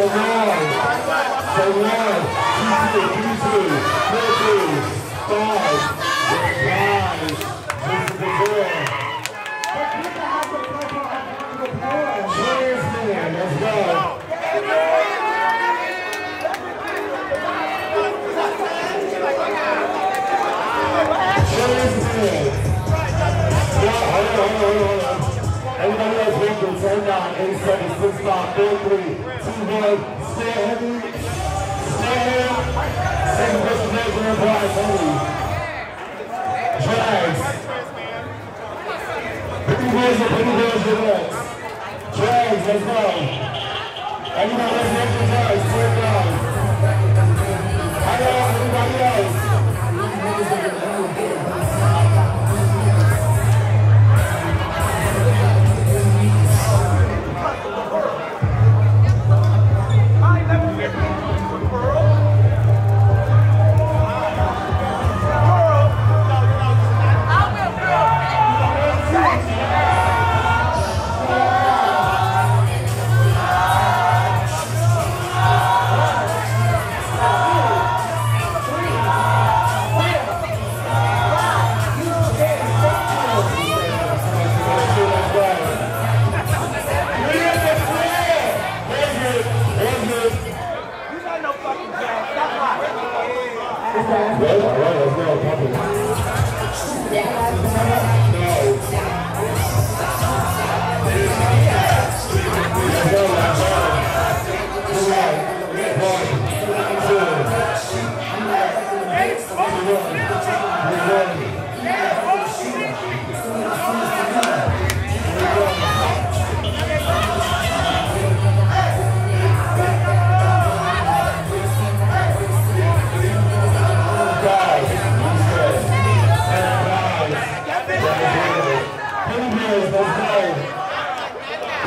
Let's 5, 4, 3, 2, 1. Stay heavy. Stay heavy. Same question as your prize only. Drags. Pretty boys and pretty girls, relax. Drags, let's go. Everybody, let's go.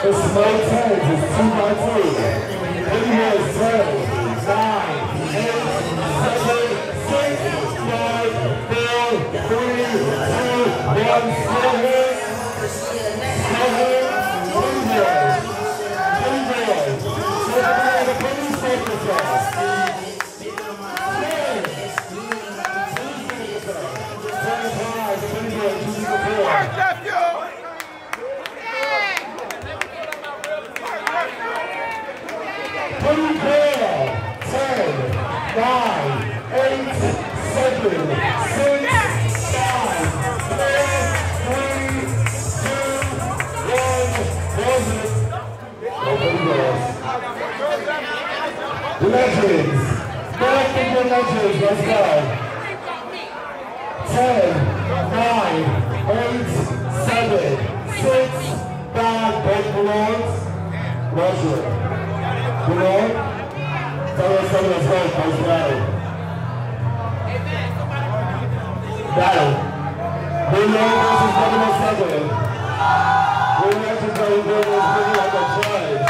Primo, 10, 9, 8, 7, 6. The small tens is 2 by 2. Primo, 10, 9, legends. Back in the legends, let's go. 10, 9, 8, 7, 6, 5, both belongs. Roger. Belong. Tell us some of the stuff, let's go. Battle. Belong versus 007. Belong versus 007 like a judge.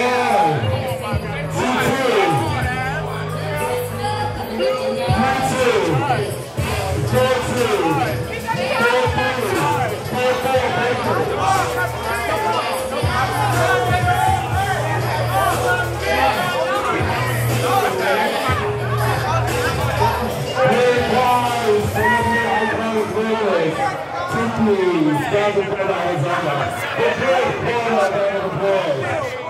please. Stand in front of Alexander. The great Paul Alexander Boys.